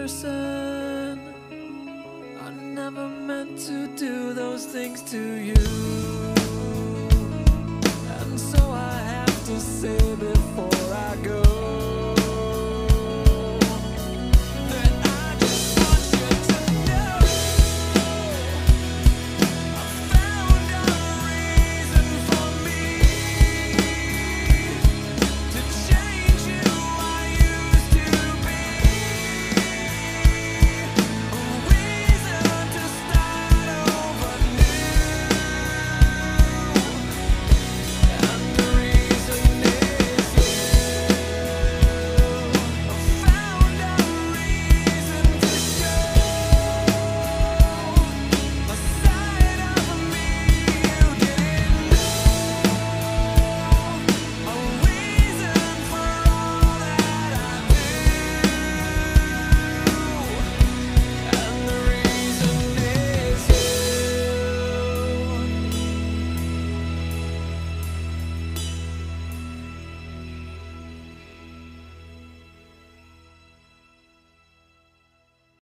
person. I never meant to do those things to you. And so I have to say